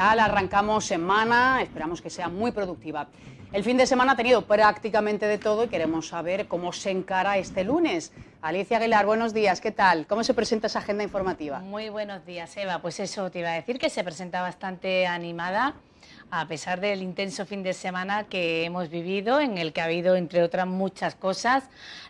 Arrancamos semana, esperamos que sea muy productiva. El fin de semana ha tenido prácticamente de todo y queremos saber cómo se encara este lunes. Alicia Aguilar, buenos días, ¿qué tal? ¿Cómo se presenta esa agenda informativa? Muy buenos días, Eva. Pues eso te iba a decir, que se presenta bastante animada a pesar del intenso fin de semana que hemos vivido, en el que ha habido, entre otras muchas cosas,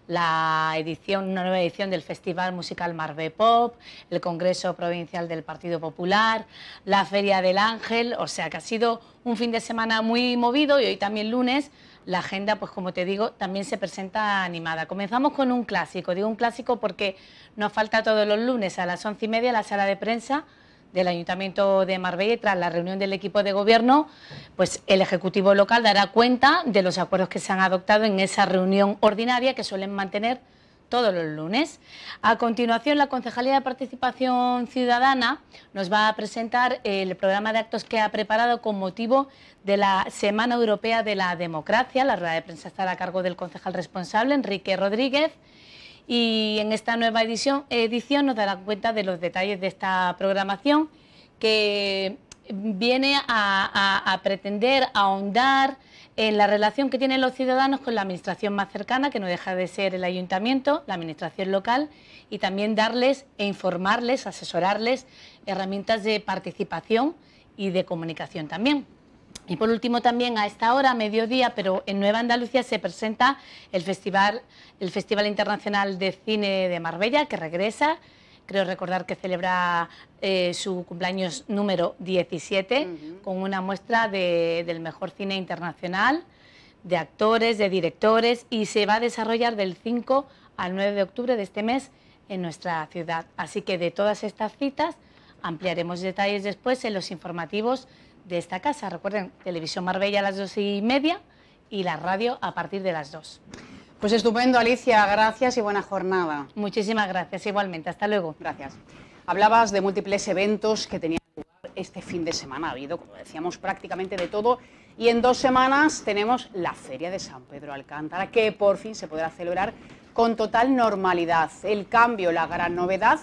la edición, una nueva edición del Festival Musical Marve Pop, el Congreso Provincial del Partido Popular, la Feria del Ángel, o sea que ha sido un fin de semana muy movido y hoy también lunes la agenda, pues como te digo, también se presenta animada. Comenzamos con un clásico, digo un clásico porque nos falta todos los lunes a las once y media la sala de prensa del Ayuntamiento de Marbella tras la reunión del equipo de gobierno, pues el Ejecutivo local dará cuenta de los acuerdos que se han adoptado en esa reunión ordinaria que suelen mantener todos los lunes. A continuación, la Concejalía de Participación Ciudadana nos va a presentar el programa de actos que ha preparado con motivo de la Semana Europea de la Democracia. La rueda de prensa estará a cargo del concejal responsable, Enrique Rodríguez y en esta nueva edición, nos dará cuenta de los detalles de esta programación que viene a, pretender ahondar en la relación que tienen los ciudadanos con la administración más cercana, que no deja de ser el ayuntamiento, la administración local, y también darles e informarles, asesorarles herramientas de participación y de comunicación también. Y por último también a esta hora, mediodía, pero en Nueva Andalucía se presenta el Festival, el Festival Internacional de Cine de Marbella, que regresa. Creo recordar que celebra eh, su cumpleaños número 17 con una muestra del mejor cine internacional, de actores, de directores, y se va a desarrollar del 5 al 9 de octubre de este mes en nuestra ciudad. Así que de todas estas citas ampliaremos detalles después en los informativos de esta casa. Recuerden, Televisión Marbella a las dos y media y la radio a partir de las dos. Pues estupendo, Alicia. Gracias y buena jornada. Muchísimas gracias, igualmente. Hasta luego. Gracias. Hablabas de múltiples eventos que tenían lugar este fin de semana. Ha habido, como decíamos, prácticamente de todo. Y en dos semanas tenemos la Feria de San Pedro Alcántara, que por fin se podrá celebrar con total normalidad. El cambio, la gran novedad,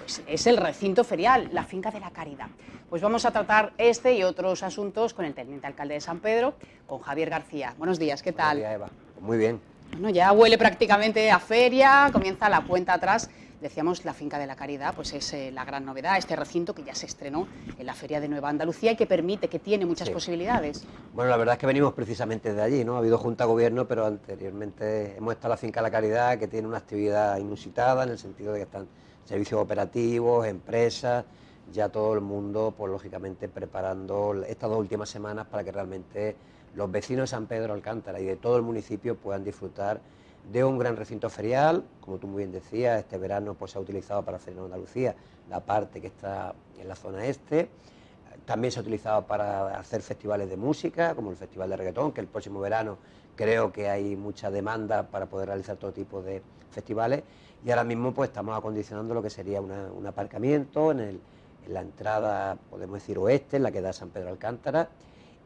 pues es el recinto ferial, la finca de la Caridad. Pues vamos a tratar este y otros asuntos con el teniente alcalde de San Pedro, con Javier García. Buenos días, ¿qué tal? Buenos días, Eva. Pues muy bien. Bueno, ya huele prácticamente a feria, comienza la cuenta atrás. Decíamos, la Finca de la Caridad, pues es eh, la gran novedad, este recinto que ya se estrenó en la Feria de Nueva Andalucía y que permite, que tiene muchas posibilidades. Bueno, la verdad es que venimos precisamente de allí, ¿no? Ha habido Junta Gobierno, pero anteriormente hemos estado en la Finca de la Caridad, que tiene una actividad inusitada, en el sentido de que están servicios operativos, empresas, ya todo el mundo, pues lógicamente preparando estas dos últimas semanas para que realmente los vecinos de San Pedro Alcántara y de todo el municipio puedan disfrutar de un gran recinto ferial, como tú muy bien decías, este verano pues se ha utilizado para hacer en Andalucía la parte que está en la zona este, también se ha utilizado para hacer festivales de música, como el Festival de Reggaetón, que el próximo verano creo que hay mucha demanda para poder realizar todo tipo de festivales, y ahora mismo pues estamos acondicionando lo que sería un aparcamiento en la entrada, podemos decir, oeste, en la que da San Pedro Alcántara,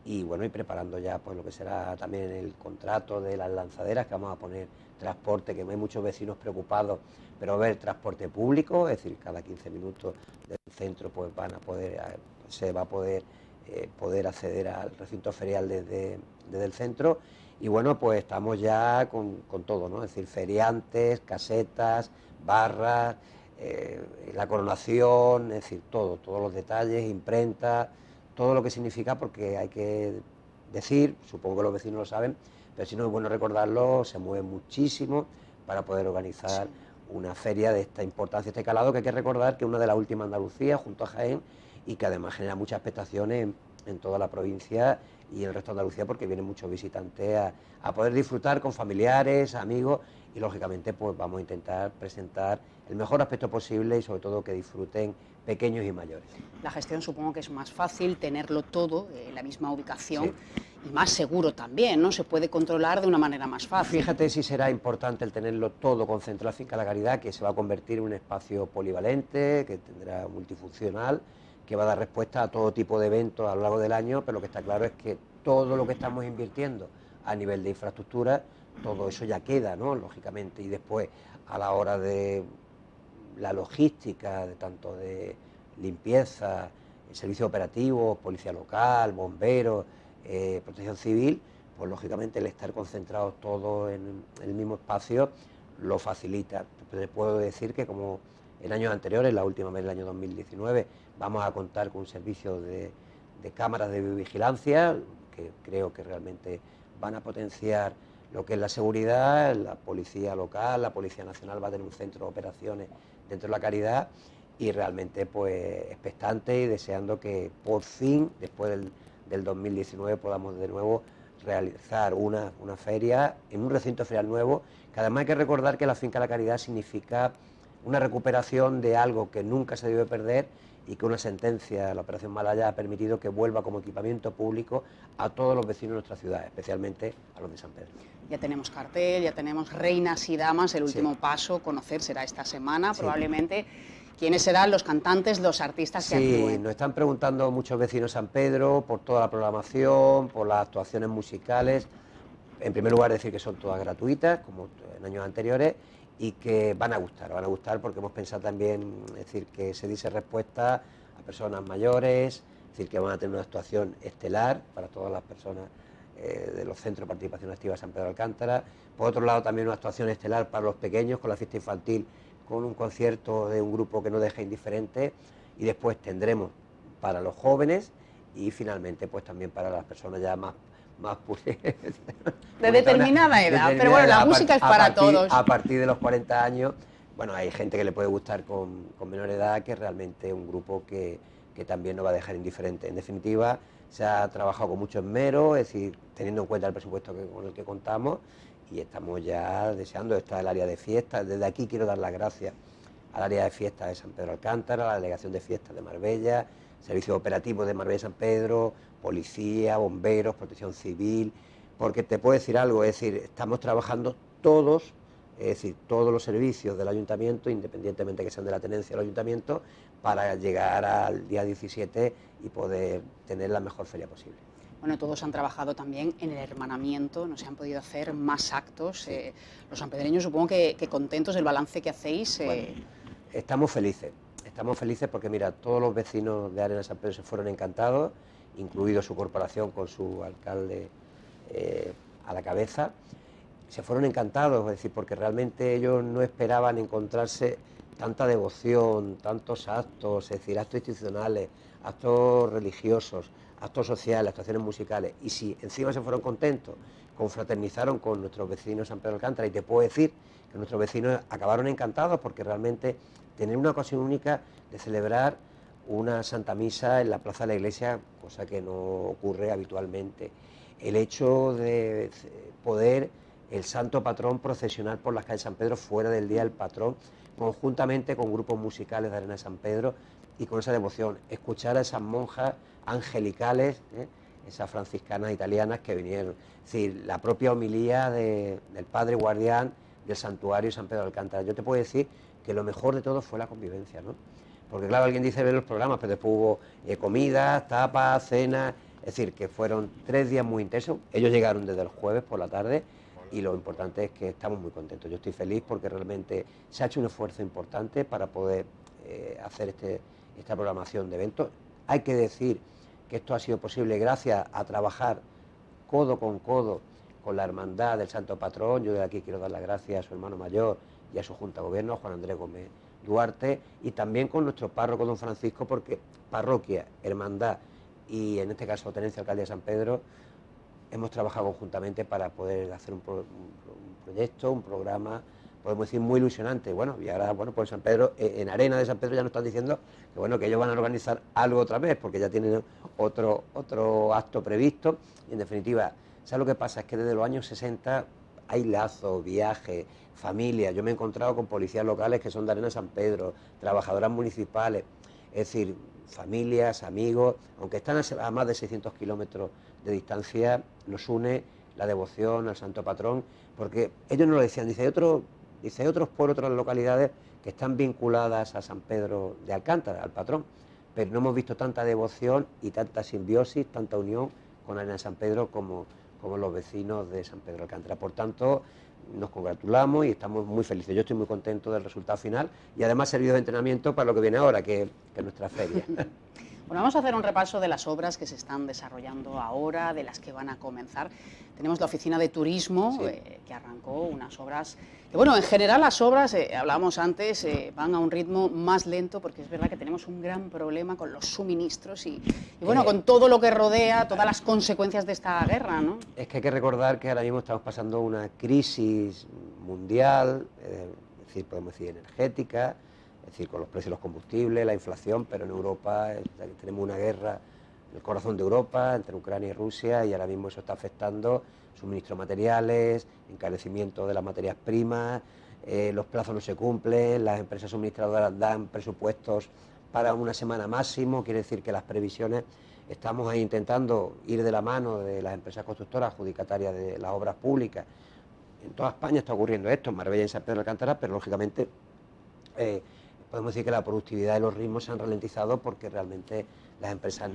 y bueno, y preparando ya pues lo que será también el contrato de las lanzaderas, que vamos a poner transporte, que hay muchos vecinos preocupados, pero ver transporte público, es decir, cada 15 minutos del centro pues van a poder, se va a poder, eh, poder acceder al recinto ferial desde, desde, el centro, y bueno, pues estamos ya con, con todo, ¿no? Es decir, feriantes, casetas, barras, eh, la coronación, es decir, todo, todos los detalles, imprenta, todo lo que significa, porque hay que decir, supongo que los vecinos lo saben, pero si no es bueno recordarlo, se mueve muchísimo para poder organizar una feria de esta importancia, este calado, que hay que recordar que es una de las últimas Andalucía, junto a Jaén, y que además genera muchas expectaciones en, toda la provincia y el resto de Andalucía, porque vienen muchos visitantes a, a poder disfrutar con familiares, amigos, y lógicamente pues vamos a intentar presentar el mejor aspecto posible y sobre todo que disfruten pequeños y mayores. La gestión supongo que es más fácil tenerlo todo en la misma ubicación y más seguro también, ¿no? Se puede controlar de una manera más fácil. Fíjate si será importante el tenerlo todo concentrado en la Finca La Caridad, que se va a convertir en un espacio polivalente, que tendrá multifuncional, que va a dar respuesta a todo tipo de eventos a lo largo del año, pero lo que está claro es que todo lo que estamos invirtiendo a nivel de infraestructura, todo eso ya queda, ¿no? Lógicamente, y después a la hora de la logística, de tanto de limpieza, servicios operativos, policía local, bomberos, eh, protección civil, pues lógicamente el estar concentrados todos en, el mismo espacio lo facilita. puedo decir que como en años anteriores, la última vez el año 2019, vamos a contar con un servicio de, de cámaras de vigilancia que creo que realmente van a potenciar lo que es la seguridad, la policía local, la policía nacional va a tener un centro de operaciones dentro de la caridad y realmente pues expectante y deseando que por fin, después del, del 2019, podamos de nuevo realizar una, una, feria en un recinto ferial nuevo, que además hay que recordar que la finca La Caridad significa una recuperación de algo que nunca se debe perder y que una sentencia, la Operación Malaya, ha permitido que vuelva como equipamiento público a todos los vecinos de nuestra ciudad, especialmente a los de San Pedro. Ya tenemos cartel, ya tenemos reinas y damas, el último paso, conocer será esta semana, probablemente. ¿Quiénes serán los cantantes, los artistas que Sí, nos están preguntando muchos vecinos de San Pedro por toda la programación, por las actuaciones musicales. En primer lugar, decir que son todas gratuitas, como en años anteriores, y que van a gustar, van a gustar porque hemos pensado también, decir, que se dice respuesta a personas mayores, es decir, que van a tener una actuación estelar para todas las personas eh, de los centros de participación activa San Pedro Alcántara. Por otro lado, también una actuación estelar para los pequeños con la fiesta infantil, con un concierto de un grupo que no deja indiferente y después tendremos para los jóvenes y finalmente pues también para las personas ya más más de determinada edad, pero bueno, la música es para todos. A partir de los 40 años, bueno, hay gente que le puede gustar con, menor edad, que realmente es un grupo que, también no va a dejar indiferente. En definitiva, se ha trabajado con mucho esmero, es decir, teniendo en cuenta el presupuesto con el que contamos, y estamos ya deseando estar el área de fiestas. Desde aquí quiero dar las gracias al área de fiestas de San Pedro Alcántara, a la delegación de fiestas de Marbella, servicios operativos de Marbella San Pedro, policía, bomberos, protección civil, porque te puedo decir algo, es decir, estamos trabajando todos, es decir, todos los servicios del ayuntamiento, independientemente que sean de la tenencia del ayuntamiento, para llegar al día 17 y poder tener la mejor feria posible. Bueno, todos han trabajado también en el hermanamiento, no se han podido hacer más actos. Eh, los sanpedreños supongo que, contentos del balance que hacéis. Eh. estamos felices, estamos felices porque mira, todos los vecinos de Arena San Pedro se fueron encantados incluido su corporación con su alcalde eh, a la cabeza, se fueron encantados, es decir, porque realmente ellos no esperaban encontrarse tanta devoción, tantos actos, es decir, actos institucionales, actos religiosos, actos sociales, actuaciones musicales, y si encima se fueron contentos, confraternizaron con nuestros vecinos San Pedro Alcántara, y te puedo decir que nuestros vecinos acabaron encantados porque realmente tener una ocasión única de celebrar una Santa Misa en la Plaza de la Iglesia, cosa que no ocurre habitualmente. El hecho de poder el santo patrón procesionar por las calles de San Pedro fuera del Día del Patrón, conjuntamente con grupos musicales de Arena de San Pedro y con esa devoción. Escuchar a esas monjas angelicales, ¿eh? esas franciscanas italianas que vinieron. Es decir, la propia homilía del padre guardián del santuario San Pedro de Alcántara. Yo te puedo decir que lo mejor de todo fue la convivencia, ¿no? Porque claro, alguien dice ver los programas, pero después hubo eh, comidas, tapas, cenas, es decir, que fueron tres días muy intensos. Ellos llegaron desde el jueves por la tarde y lo importante es que estamos muy contentos. Yo estoy feliz porque realmente se ha hecho un esfuerzo importante para poder eh, hacer este, esta programación de eventos. Hay que decir que esto ha sido posible gracias a trabajar codo con codo con la hermandad del Santo Patrón. Yo de aquí quiero dar las gracias a su hermano mayor y a su Junta de Gobierno, a Juan Andrés Gómez Duarte y también con nuestro párroco don Francisco, porque parroquia, hermandad y en este caso tenencia alcalde de San Pedro, hemos trabajado conjuntamente para poder hacer un, proyecto, un programa, podemos decir, muy ilusionante. Bueno, y ahora, bueno, pues San Pedro, eh, en Arena de San Pedro ya nos están diciendo que bueno, que ellos van a organizar algo otra vez, porque ya tienen otro, otro acto previsto. Y en definitiva, ¿sabes lo que pasa? Es que desde los años 60 hay lazos, viajes, familias. Yo me he encontrado con policías locales que son de Arena San Pedro, trabajadoras municipales, es decir, familias, amigos, aunque están a más de 600 kilómetros de distancia, nos une la devoción al Santo Patrón, porque ellos nos lo decían, dice, hay, dice, otros por otras localidades que están vinculadas a San Pedro de Alcántara, al patrón, pero no hemos visto tanta devoción y tanta simbiosis, tanta unión con Arena San Pedro como, como los vecinos de San Pedro de Alcántara. Por tanto, nos congratulamos y estamos muy felices. Yo estoy muy contento del resultado final y además servido de entrenamiento para lo que viene ahora, que, es nuestra feria. Bueno, vamos a hacer un repaso de las obras que se están desarrollando ahora, de las que van a comenzar. Tenemos la oficina de turismo, eh, que arrancó unas obras que, bueno, en general las obras, eh, hablábamos antes, eh, van a un ritmo más lento porque es verdad que tenemos un gran problema con los suministros y, bueno, con todo lo que rodea, todas las consecuencias de esta guerra, ¿no? Es que hay que recordar que ahora mismo estamos pasando una crisis mundial, es decir, podemos decir energética, es decir, con los precios de los combustibles, la inflación, pero en Europa tenemos una guerra en el corazón de Europa, entre Ucrania y Rusia, y ahora mismo eso está afectando suministro de materiales, encarecimiento de las materias primas, eh, los plazos no se cumplen, las empresas suministradoras dan presupuestos para una semana máximo, quiere decir que las previsiones estamos ahí intentando ir de la mano de las empresas constructoras adjudicatarias de las obras públicas. En toda España está ocurriendo esto, en Marbella y en San Pedro de Alcántara, pero lógicamente eh, podemos decir que la productividad y los ritmos se han ralentizado porque realmente las empresas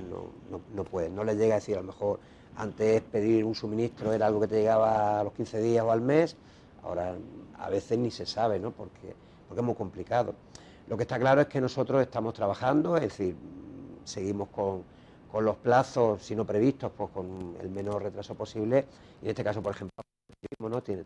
no, pueden, no les llega a decir a lo mejor antes pedir un suministro era algo que te llegaba a los 15 días o al mes, ahora a veces ni se sabe, ¿no? porque, porque es muy complicado. Lo que está claro es que nosotros estamos trabajando, es decir, seguimos con, con los plazos, si no previstos, pues con el menor retraso posible, y en este caso, por ejemplo,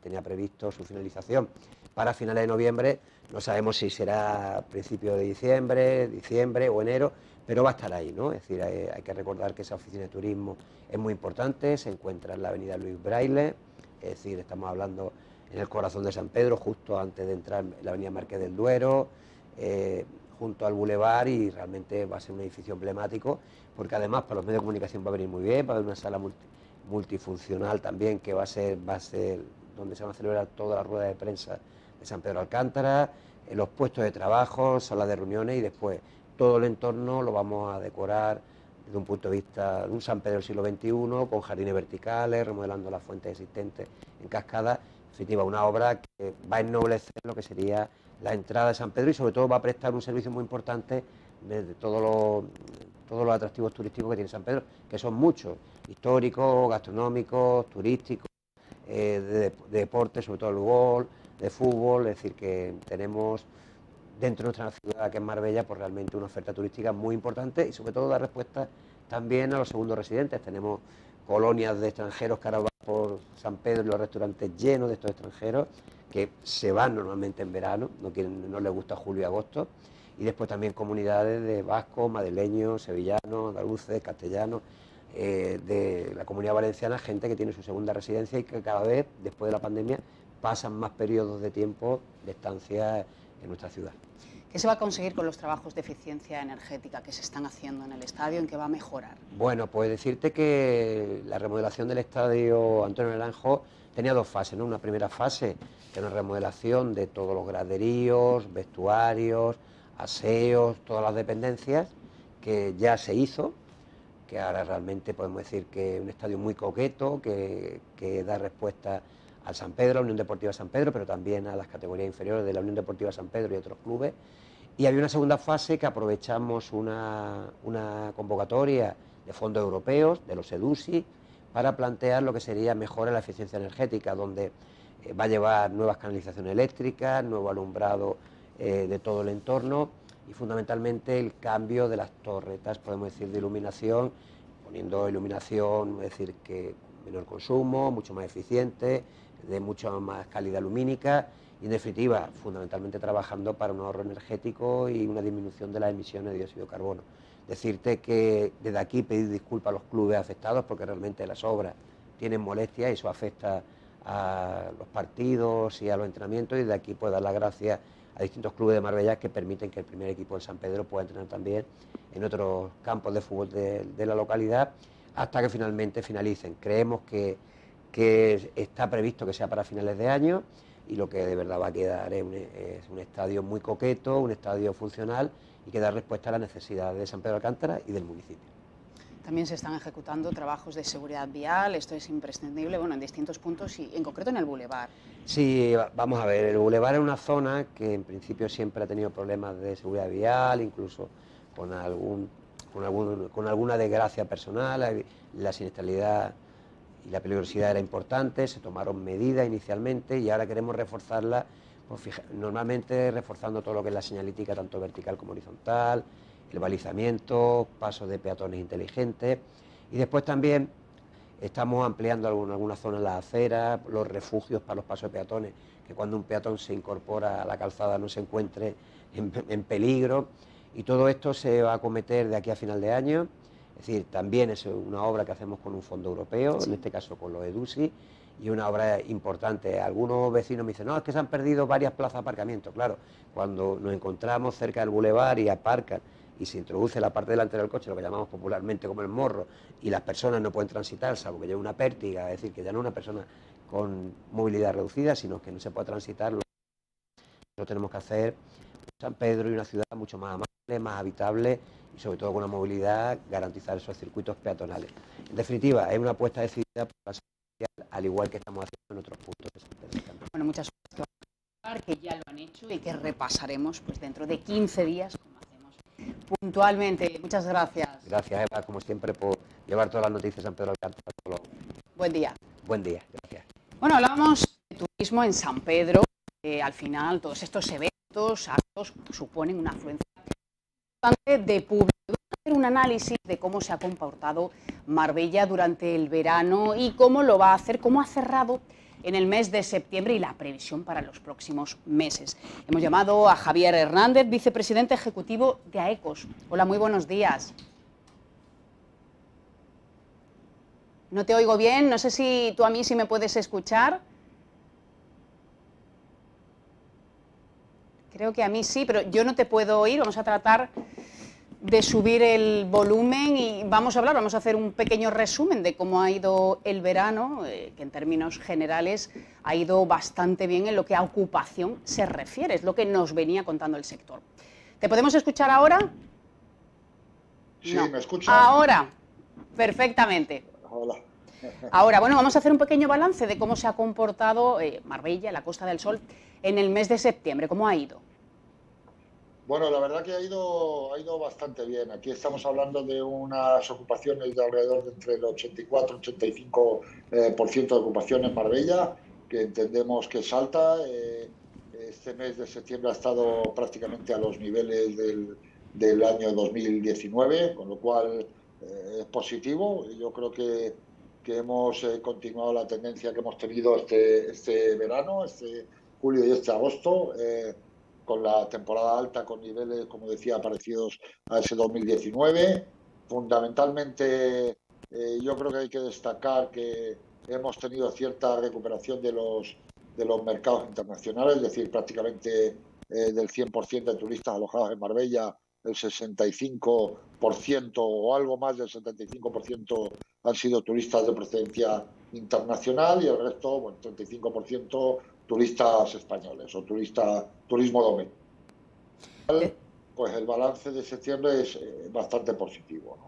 tenía previsto su finalización para finales de noviembre. No sabemos si será principio de diciembre, diciembre o enero, pero va a estar ahí, ¿no? Es decir, hay, que recordar que esa oficina de turismo es muy importante, se encuentra en la avenida Luis Braille, es decir, estamos hablando en el corazón de San Pedro, justo antes de entrar en la avenida Marqués del Duero, eh, junto al bulevar y realmente va a ser un edificio emblemático, porque además para los medios de comunicación va a venir muy bien, va a haber una sala multi multifuncional también, que va a ser, va a ser donde se van a celebrar toda la rueda de prensa de San Pedro Alcántara, los puestos de trabajo, salas de reuniones y después todo el entorno lo vamos a decorar desde un punto de vista de un San Pedro del siglo XXI, con jardines verticales, remodelando las fuentes existentes en cascada. En definitiva, una obra que va a ennoblecer lo que sería la entrada de San Pedro y sobre todo va a prestar un servicio muy importante desde todos los, todos los atractivos turísticos que tiene San Pedro, que son muchos históricos, gastronómicos, turísticos, eh, de, deporte, sobre todo el gol, de fútbol, es decir, que tenemos dentro de nuestra ciudad, que es Marbella, pues realmente una oferta turística muy importante y sobre todo da respuesta también a los segundos residentes. Tenemos colonias de extranjeros que ahora van por San Pedro y los restaurantes llenos de estos extranjeros que se van normalmente en verano, no, quieren, no les gusta julio y agosto, y después también comunidades de vascos, madrileños, sevillanos, andaluces, castellanos, eh, de la comunidad valenciana, gente que tiene su segunda residencia y que cada vez, después de la pandemia, pasan más periodos de tiempo de estancia en nuestra ciudad. ¿Qué se va a conseguir con los trabajos de eficiencia energética que se están haciendo en el estadio? ¿En qué va a mejorar? Bueno, pues decirte que la remodelación del estadio Antonio Naranjo tenía dos fases, ¿no? Una primera fase, que era una remodelación de todos los graderíos, vestuarios, aseos, todas las dependencias, que ya se hizo, que ahora realmente podemos decir que es un estadio muy coqueto, que, da respuesta al San Pedro, a la Unión Deportiva San Pedro, pero también a las categorías inferiores de la Unión Deportiva San Pedro y otros clubes. Y había una segunda fase que aprovechamos una, convocatoria de fondos europeos, de los EDUSI, para plantear lo que sería mejora la eficiencia energética, donde eh, va a llevar nuevas canalizaciones eléctricas, nuevo alumbrado eh, de todo el entorno y fundamentalmente el cambio de las torretas, podemos decir, de iluminación, poniendo iluminación, es decir, que menor consumo, mucho más eficiente, de mucha más calidad lumínica y en definitiva, fundamentalmente trabajando para un ahorro energético y una disminución de las emisiones de dióxido de carbono. Decirte que desde aquí pedir disculpas a los clubes afectados porque realmente las obras tienen molestias y eso afecta a los partidos y a los entrenamientos y desde aquí puedo dar las gracias a distintos clubes de Marbella que permiten que el primer equipo de San Pedro pueda entrenar también en otros campos de fútbol de, la localidad hasta que finalmente finalicen. Creemos que, está previsto que sea para finales de año y lo que de verdad va a quedar es un, estadio muy coqueto, un estadio funcional y que da respuesta a las necesidades de San Pedro Alcántara y del municipio. También se están ejecutando trabajos de seguridad vial, esto es imprescindible, bueno, en distintos puntos y en concreto en el bulevar. Sí, vamos a ver, el bulevar es una zona que en principio siempre ha tenido problemas de seguridad vial, incluso con, algún, con, con alguna desgracia personal, la siniestralidad y la peligrosidad era importante, se tomaron medidas inicialmente y ahora queremos reforzarla, pues normalmente reforzando todo lo que es la señalítica, tanto vertical como horizontal, el balizamiento, pasos de peatones inteligentes y después también estamos ampliando en algunas zonas las aceras, los refugios para los pasos de peatones, que cuando un peatón se incorpora a la calzada no se encuentre en, peligro y todo esto se va a acometer de aquí a final de año. Es decir, también es una obra que hacemos con un fondo europeo, en este caso con los EDUSI, y una obra importante. Algunos vecinos me dicen, no, es que se han perdido varias plazas de aparcamiento. Claro, cuando nos encontramos cerca del bulevar y aparcan y se introduce la parte delantera del coche, lo que llamamos popularmente como el morro, y las personas no pueden transitar, salvo que lleve una pértiga, es decir, que ya no es una persona con movilidad reducida, sino que no se puede transitar, lo tenemos que hacer San Pedro y una ciudad mucho más amable, más habitable y sobre todo con una movilidad, garantizar esos circuitos peatonales. En definitiva, es una apuesta decidida por la sociedad, al igual que estamos haciendo en otros puntos de San Pedro. Bueno, muchas gracias que ya lo han hecho y que repasaremos pues dentro de 15 días puntualmente. Muchas gracias. Gracias Eva, como siempre, por llevar todas las noticias de San Pedro Alcántara. Buen día. Buen día, gracias. Bueno, hablábamos de turismo en San Pedro. al final, todos estos eventos, actos, suponen una afluencia de público. Vamos a hacer un análisis de cómo se ha comportado Marbella durante el verano y cómo lo va a hacer, cómo ha cerrado en el mes de septiembre y la previsión para los próximos meses. Hemos llamado a Javier Hernández, vicepresidente ejecutivo de AECOS. Hola, muy buenos días. No te oigo bien, no sé si tú a mí sí me puedes escuchar. Creo que a mí sí, pero yo no te puedo oír. Vamos a tratar de subir el volumen y vamos a hablar, vamos a hacer un pequeño resumen de cómo ha ido el verano, eh, que en términos generales ha ido bastante bien en lo que a ocupación se refiere, es lo que nos venía contando el sector. ¿Te podemos escuchar ahora? Sí, me escuchas. Ahora, perfectamente. Hola. Ahora, bueno, vamos a hacer un pequeño balance de cómo se ha comportado eh, Marbella, la Costa del Sol, en el mes de septiembre. ¿Cómo ha ido? Bueno, la verdad que ha ido, ha ido bastante bien. Aquí estamos hablando de unas ocupaciones de alrededor de entre el 84 y 85% eh, de ocupación en Marbella, que entendemos que es alta. Eh, este mes de septiembre ha estado prácticamente a los niveles del, del año 2019, con lo cual eh, es positivo. Yo creo que, que hemos continuado la tendencia que hemos tenido este, este verano, este julio y este agosto con la temporada alta con niveles, como decía, parecidos a ese 2019. Fundamentalmente, eh, yo creo que hay que destacar que hemos tenido cierta recuperación de los, de los mercados internacionales, es decir, prácticamente eh, del 100% de turistas alojados en Marbella, el 65% o algo más del 75% han sido turistas de procedencia internacional y el resto, bueno, 35% turistas españoles o turista, turismo doméstico. Eh. Pues el balance de septiembre es eh, bastante positivo.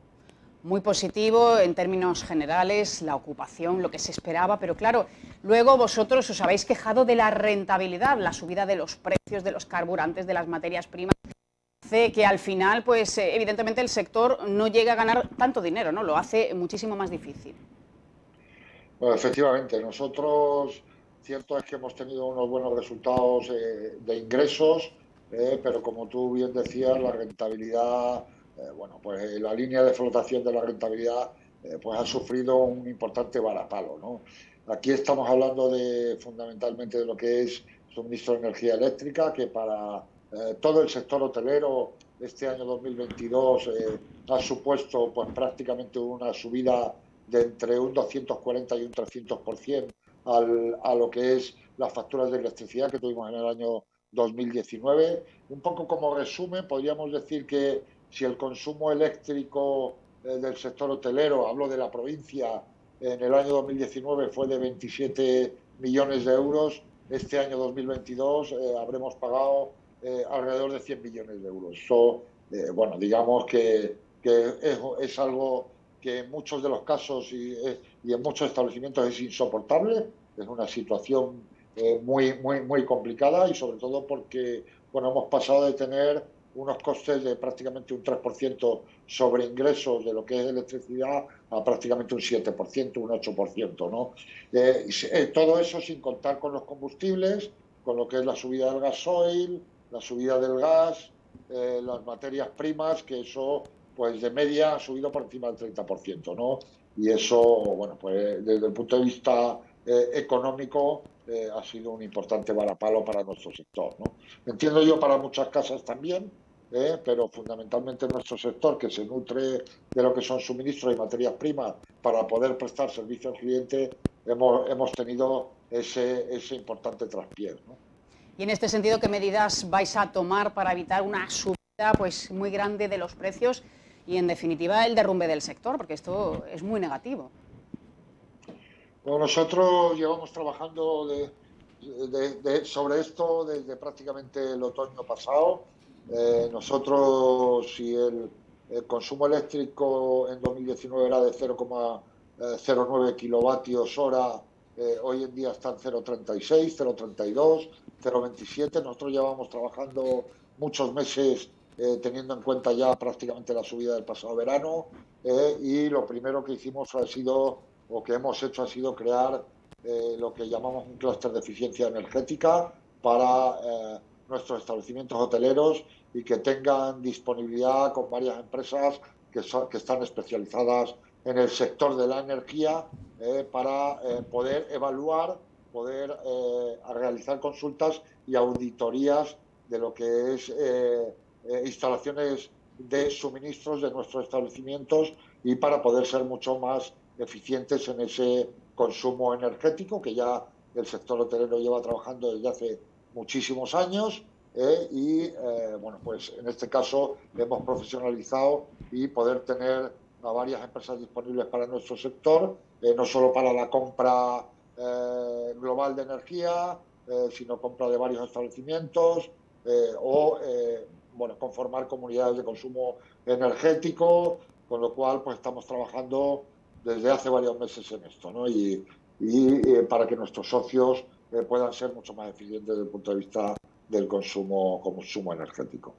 Muy positivo en términos generales, la ocupación, lo que se esperaba, pero claro, luego vosotros os habéis quejado de la rentabilidad, la subida de los precios de los carburantes, de las materias primas, hace que al final, pues eh, evidentemente el sector no llega a ganar tanto dinero, ¿no? Lo hace muchísimo más difícil. Bueno, efectivamente, nosotros Cierto es que hemos tenido unos buenos resultados eh, de ingresos, eh, pero como tú bien decías, la rentabilidad, eh, bueno, pues la línea de flotación de la rentabilidad pues ha sufrido un importante varapalo, ¿no? Aquí estamos hablando de fundamentalmente de lo que es suministro de energía eléctrica, que para todo el sector hotelero este año 2022 ha supuesto pues prácticamente una subida de entre un 240 y un 300% a lo que es las facturas de electricidad que tuvimos en el año 2019. Un poco como resumen, podríamos decir que si el consumo eléctrico eh, del sector hotelero, hablo de la provincia, en el año 2019 fue de 27 millones de euros, este año 2022 eh, habremos pagado eh, alrededor de 100 millones de euros. Eso, bueno, digamos que, que es, es algo que en muchos de los casos y, y en muchos establecimientos es insoportable, es una situación eh, muy, muy, muy complicada y sobre todo porque bueno, hemos pasado de tener unos costes de prácticamente un 3% sobre ingresos de lo que es electricidad a prácticamente un 7%, un 8%. ¿no? Eh, eh, todo eso sin contar con los combustibles, con lo que es la subida del gasoil, la subida del gas, las materias primas, que eso, pues de media ha subido por encima del 30%, ¿no? Y eso, bueno, pues desde el punto de vista eh, económico eh, ha sido un importante varapalo para nuestro sector, ¿no? Entiendo yo para muchas casas también, pero fundamentalmente nuestro sector, que se nutre de lo que son suministros y materias primas para poder prestar servicio al cliente, hemos, hemos tenido ese, ese importante traspié. Y en este sentido, ¿qué medidas vais a tomar para evitar una subida pues, muy grande de los precios y, en definitiva, el derrumbe del sector? Porque esto es muy negativo. Bueno, nosotros llevamos trabajando sobre esto desde prácticamente el otoño pasado. Eh, nosotros, si el, consumo eléctrico en 2019 era de 0,09 eh, kilovatios hora, eh, hoy en día está en 0,36, 0,32. 0,27. Nosotros llevamos trabajando muchos meses eh, teniendo en cuenta ya prácticamente la subida del pasado verano eh, y lo primero que hicimos ha sido, o que hemos hecho ha sido crear eh, lo que llamamos un clúster de eficiencia energética para nuestros establecimientos hoteleros y que tengan disponibilidad con varias empresas que, son, que están especializadas en el sector de la energía para poder evaluar poder eh, realizar consultas y auditorías de lo que es eh, eh, instalaciones de suministros de nuestros establecimientos y para poder ser mucho más eficientes en ese consumo energético que ya el sector hotelero lleva trabajando desde hace muchísimos años y bueno pues en este caso hemos profesionalizado y poder tener a varias empresas disponibles para nuestro sector no solo para la compra eh, global de energía, eh, sino compra de varios establecimientos eh, o bueno, conformar comunidades de consumo energético, con lo cual pues estamos trabajando desde hace varios meses en esto, ¿no? Y, para que nuestros socios puedan ser mucho más eficientes desde el punto de vista del consumo, consumo energético.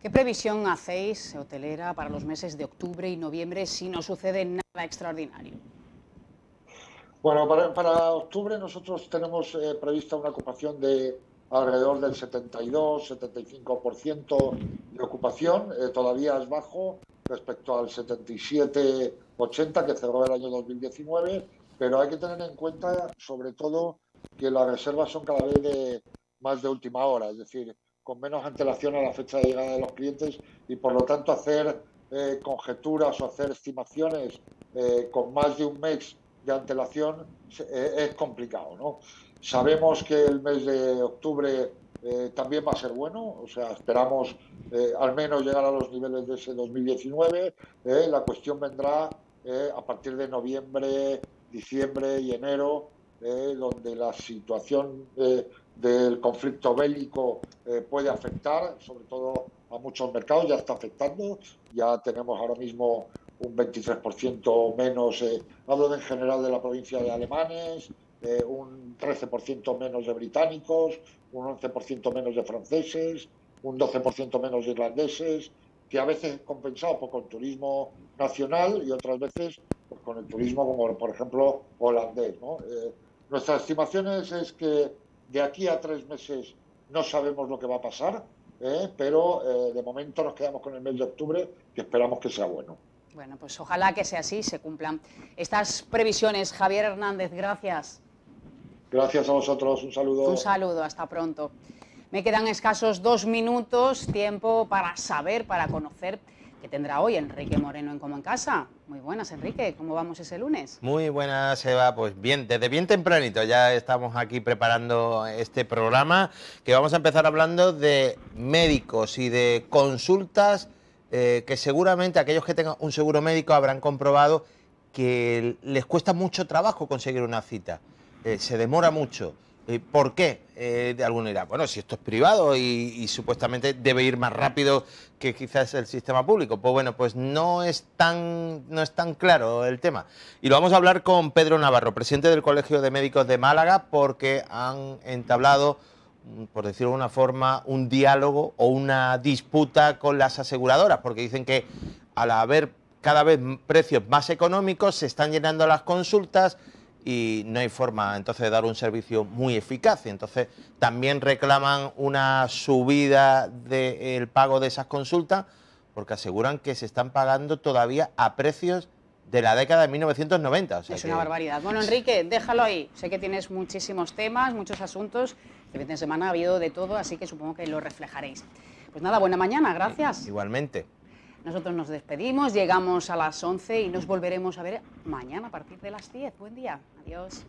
¿Qué previsión hacéis, hotelera, para los meses de octubre y noviembre si no sucede nada extraordinario? Bueno, para, octubre nosotros tenemos eh, prevista una ocupación de alrededor del 72-75% de ocupación. Eh, todavía es bajo respecto al 77-80 que cerró el año 2019, pero hay que tener en cuenta sobre todo que las reservas son cada vez de, más de última hora, es decir, con menos antelación a la fecha de llegada de los clientes y por lo tanto hacer eh, conjeturas o hacer estimaciones con más de un mes de antelación eh, es complicado, ¿no? Sabemos que el mes de octubre eh, también va a ser bueno, o sea, esperamos eh, al menos llegar a los niveles de ese 2019. la cuestión vendrá a partir de noviembre, diciembre y enero, donde la situación del conflicto bélico puede afectar, sobre todo a muchos mercados, ya está afectando. Ya tenemos ahora mismo un 23% menos, eh, hablo en general de la provincia de alemanes, eh, un 13% menos de británicos, un 11% menos de franceses, un 12% menos de irlandeses, que a veces compensado por con turismo nacional y otras veces pues, con el turismo como por ejemplo holandés. Eh, nuestras estimaciones es que de aquí a tres meses no sabemos lo que va a pasar, eh, pero de momento nos quedamos con el mes de octubre que esperamos que sea bueno. Bueno, pues ojalá que sea así, se cumplan estas previsiones. Javier Hernández, gracias. Gracias a vosotros, un saludo. Un saludo, hasta pronto. Me quedan escasos dos minutos, tiempo para saber, para conocer qué tendrá hoy Enrique Moreno en Como en Casa. Muy buenas, Enrique, ¿cómo vamos ese lunes? Muy buenas, Eva. Pues bien, desde bien tempranito ya estamos aquí preparando este programa que vamos a empezar hablando de médicos y de consultas eh, que seguramente aquellos que tengan un seguro médico habrán comprobado que les cuesta mucho trabajo conseguir una cita, eh, se demora mucho. Eh, ¿Por qué? de alguna manera. Bueno, si esto es privado y, supuestamente debe ir más rápido que quizás el sistema público. Pues bueno, pues no es tan, no es tan claro el tema. Y lo vamos a hablar con Pedro Navarro, presidente del Colegio de Médicos de Málaga, porque han entablado por decirlo de una forma, un diálogo o una disputa con las aseguradoras, porque dicen que al haber cada vez precios más económicos se están llenando las consultas y no hay forma entonces de dar un servicio muy eficaz. Entonces también reclaman una subida del pago de esas consultas porque aseguran que se están pagando todavía a precios de la década de 1990. es una barbaridad. Bueno, Enrique, déjalo ahí. Sé que tienes muchísimos temas, muchos asuntos. Este fin de semana ha habido de todo, así que supongo que lo reflejaréis. Pues nada, buena mañana, gracias. Igualmente. Nosotros nos despedimos, llegamos a las 11 y nos volveremos a ver mañana a partir de las 10. Buen día. Adiós.